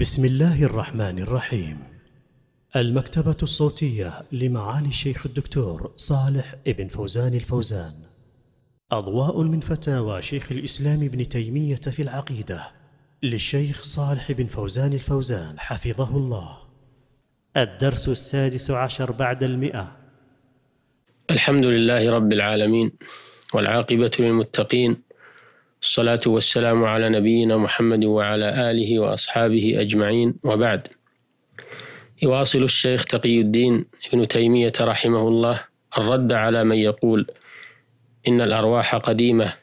بسم الله الرحمن الرحيم. المكتبة الصوتية لمعالي الشيخ الدكتور صالح ابن فوزان الفوزان. أضواء من فتاوى شيخ الإسلام ابن تيمية في العقيدة للشيخ صالح بن فوزان الفوزان حفظه الله. الدرس السادس عشر بعد المئة. الحمد لله رب العالمين والعاقبة للمتقين الصلاة والسلام على نبينا محمد وعلى آله وأصحابه أجمعين. وبعد. يواصل الشيخ تقي الدين ابن تيمية رحمه الله الرد على من يقول إن الأرواح قديمة.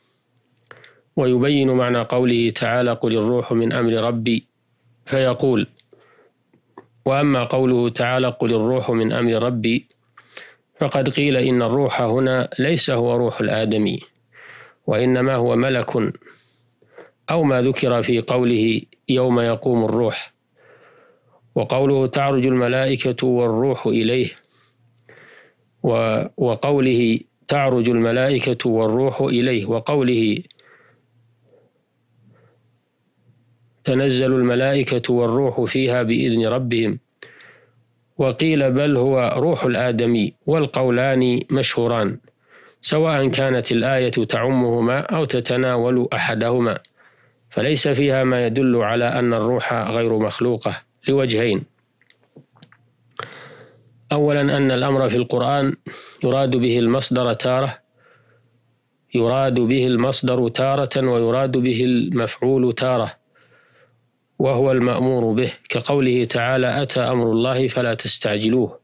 ويبين معنى قوله تعالى قل الروح من أمر ربي. فيقول وأما قوله تعالى قل الروح من أمر ربي فقد قيل إن الروح هنا ليس هو روح الآدمي. وإنما هو ملك أو ما ذكر في قوله يوم يقوم الروح وقوله تعرج الملائكة والروح إليه وقوله تعرج الملائكة والروح إليه وقوله تنزل الملائكة والروح فيها بإذن ربهم وقيل بل هو روح الآدمي والقولان مشهوران. سواء كانت الآية تعمهما أو تتناول أحدهما فليس فيها ما يدل على أن الروح غير مخلوقة لوجهين. أولا أن الأمر في القرآن يراد به المصدر تارة يراد به المصدر تارة ويراد به المفعول تارة وهو المأمور به كقوله تعالى أتى أمر الله فلا تستعجلوه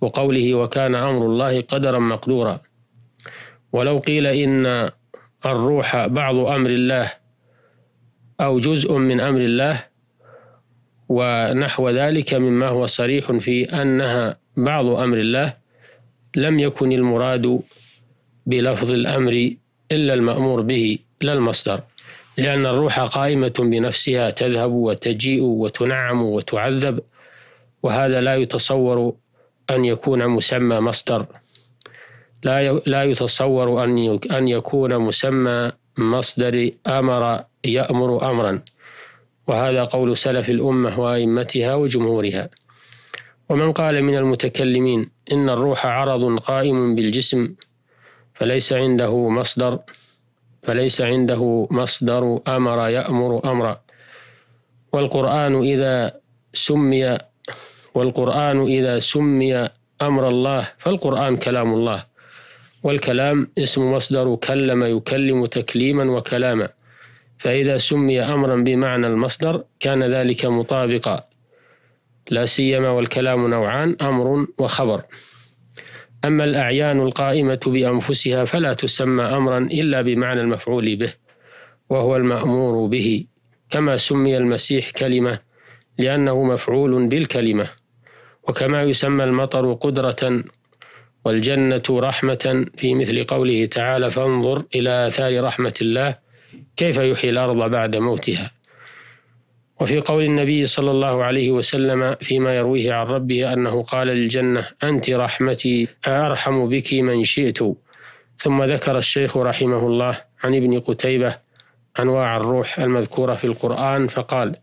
وقوله وكان أمر الله قدرا مقدورا ولو قيل إن الروح بعض أمر الله أو جزء من أمر الله ونحو ذلك مما هو صريح في أنها بعض أمر الله لم يكن المراد بلفظ الأمر إلا المأمور به لا المصدر. لأن الروح قائمة بنفسها تذهب وتجيء وتنعم وتعذب وهذا لا يتصور أن يكون مسمى مصدر. لا لا يتصور أن أن يكون مسمى مصدر أمر يأمر أمرا. وهذا قول سلف الأمة وأئمتها وجمهورها. ومن قال من المتكلمين إن الروح عرض قائم بالجسم فليس عنده مصدر فليس عنده مصدر أمر يأمر أمرا. والقرآن إذا سمي والقرآن إذا سمي أمر الله فالقرآن كلام الله. والكلام اسم مصدر كلم يكلم تكليما وكلاما. فإذا سمي أمرا بمعنى المصدر كان ذلك مطابقا. لا سيما والكلام نوعان أمر وخبر. أما الأعيان القائمة بأنفسها فلا تسمى أمرا إلا بمعنى المفعول به وهو المأمور به. كما سمي المسيح كلمة لأنه مفعول بالكلمة. وكما يسمى المطر قدرة والجنة رحمة في مثل قوله تعالى فانظر إلى آثار رحمة الله كيف يحيي الأرض بعد موتها. وفي قول النبي صلى الله عليه وسلم فيما يرويه عن ربه أنه قال للجنة أنت رحمتي أرحم بك من شئت. ثم ذكر الشيخ رحمه الله عن ابن قتيبة أنواع الروح المذكورة في القرآن فقال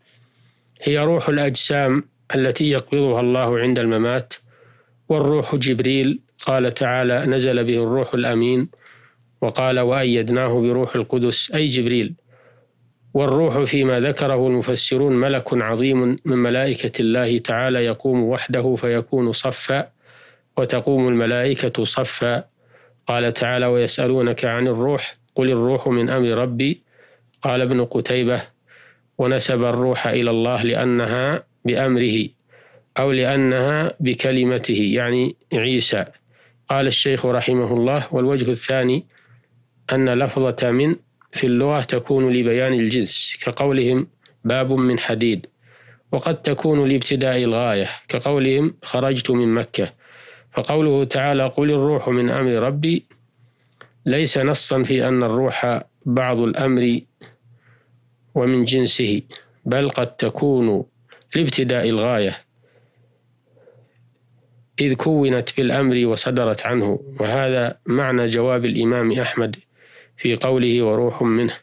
هي روح الأجسام التي يقبضها الله عند الممات والروح جبريل قال تعالى نزل به الروح الأمين وقال وأيدناه بروح القدس أي جبريل. والروح فيما ذكره المفسرون ملك عظيم من ملائكة الله تعالى يقوم وحده فيكون صفا وتقوم الملائكة صفا. قال تعالى ويسألونك عن الروح قل الروح من أمر ربي. قال ابن قتيبة ونسب الروح إلى الله لأنها بأمره أو لأنها بكلمته يعني عيسى. قال الشيخ رحمه الله والوجه الثاني أن لفظة من في اللغة تكون لبيان الجنس كقولهم باب من حديد وقد تكون لابتداء الغاية كقولهم خرجت من مكة. فقوله تعالى قل الروح من أمر ربي ليس نصا في أن الروح بعض الأمر ومن جنسه بل قد تكون لابتداء الغاية. إذ كونت بالأمر وصدرت عنه وهذا معنى جواب الإمام أحمد في قوله وروح منه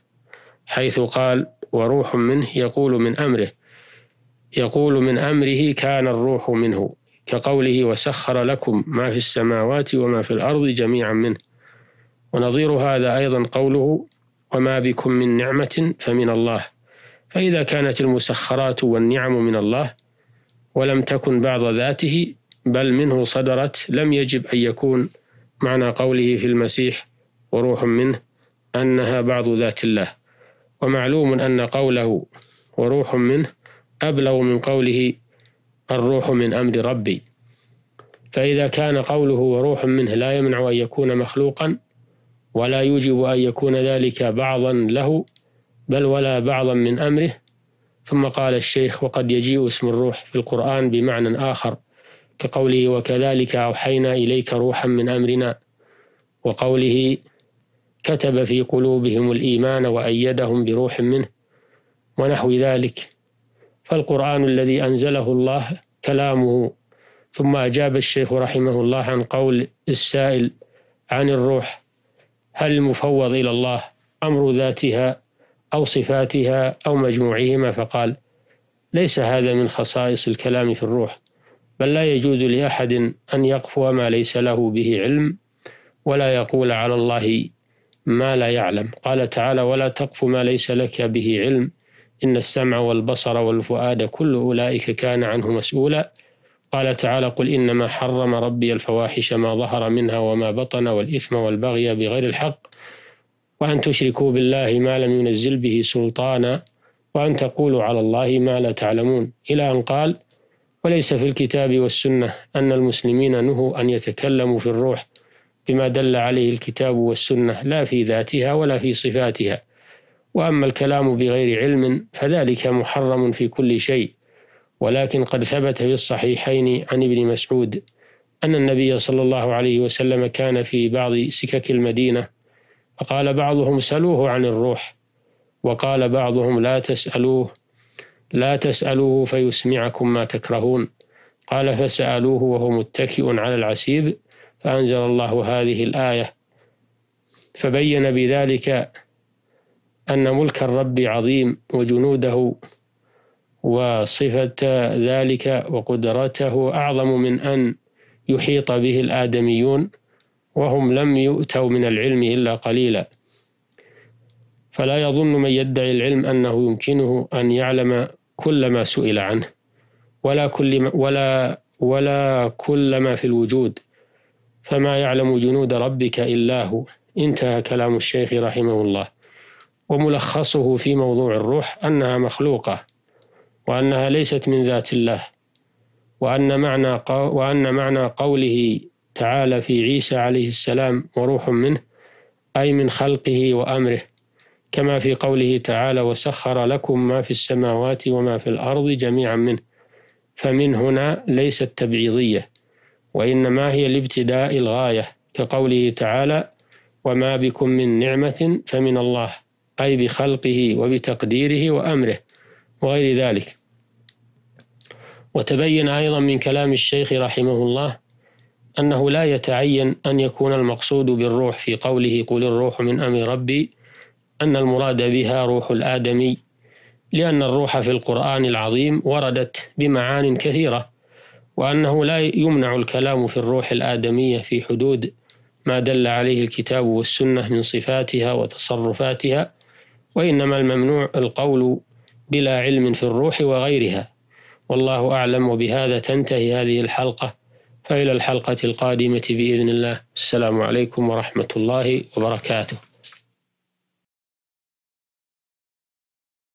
حيث قال وروح منه يقول من أمره يقول من أمره كان الروح منه كقوله وسخر لكم ما في السماوات وما في الأرض جميعا منه ونظير هذا أيضا قوله وما بكم من نعمة فمن الله فإذا كانت المسخرات والنعم من الله ولم تكن بعض ذاته بل منه صدرت لم يجب أن يكون معنى قوله في المسيح وروح منه أنها بعض ذات الله. ومعلوم أن قوله وروح منه أبلغ من قوله الروح من أمر ربي. فإذا كان قوله وروح منه لا يمنع أن يكون مخلوقا ولا يوجب أن يكون ذلك بعضا له بل ولا بعضا من أمره ثم قال الشيخ وقد يجيء اسم الروح في القرآن بمعنى آخر. كقوله وكذلك أوحينا إليك روحا من أمرنا وقوله كتب في قلوبهم الإيمان وأيدهم بروح منه ونحو ذلك. فالقرآن الذي أنزله الله كلامه ثم أجاب الشيخ رحمه الله عن قول السائل عن الروح هل المفوض إلى الله أمر ذاتها أو صفاتها أو مجموعهما؟ فقال ليس هذا من خصائص الكلام في الروح. بل لا يجوز لأحد أن يقفو ما ليس له به علم ولا يقول على الله ما لا يعلم. قال تعالى ولا تقف ما ليس لك به علم إن السمع والبصر والفؤاد كل أولئك كان عنه مسؤولا قال تعالى قل إنما حرم ربي الفواحش ما ظهر منها وما بطن والإثم والبغي بغير الحق وأن تشركوا بالله ما لم ينزل به سلطانا وأن تقولوا على الله ما لا تعلمون إلى أن قال وليس في الكتاب والسنة أن المسلمين نهوا أن يتكلموا في الروح بما دل عليه الكتاب والسنة لا في ذاتها ولا في صفاتها. وأما الكلام بغير علم فذلك محرم في كل شيء. ولكن قد ثبت في الصحيحين عن ابن مسعود أن النبي صلى الله عليه وسلم كان في بعض سكك المدينة فقال بعضهم سلوه عن الروح وقال بعضهم لا تسألوه لا تسألوه فيسمعكم ما تكرهون. قال فسألوه وهو متكئ على العسيب فأنزل الله هذه الآية. فبين بذلك أن ملك الرب عظيم وجنوده وصفة ذلك وقدرته أعظم من أن يحيط به الآدميون وهم لم يؤتوا من العلم إلا قليلا. فلا يظن من يدعي العلم أنه يمكنه أن يعلم كل ما سئل عنه ولا كل ما ولا ولا كل ما في الوجود. فما يعلم جنود ربك إلا هو. انتهى كلام الشيخ رحمه الله. وملخصه في موضوع الروح أنها مخلوقة وأنها ليست من ذات الله. وأن معنى وأن معنى قوله تعالى في عيسى عليه السلام وروح منه أي من خلقه وأمره. كما في قوله تعالى وسخر لكم ما في السماوات وما في الأرض جميعا منه. فمن هنا ليست تبعيضية وإنما هي لابتداء الغاية كقوله تعالى وما بكم من نعمة فمن الله أي بخلقه وبتقديره وأمره وغير ذلك. وتبين أيضا من كلام الشيخ رحمه الله أنه لا يتعين أن يكون المقصود بالروح في قوله قل الروح من أمر ربي أن المراد بها روح الآدمي لأن الروح في القرآن العظيم وردت بمعان كثيرة وأنه لا يمنع الكلام في الروح الآدمية في حدود ما دل عليه الكتاب والسنة من صفاتها وتصرفاتها وإنما الممنوع القول بلا علم في الروح وغيرها. والله أعلم وبهذا تنتهي هذه الحلقة. فإلى الحلقة القادمة بإذن الله. السلام عليكم ورحمة الله وبركاته.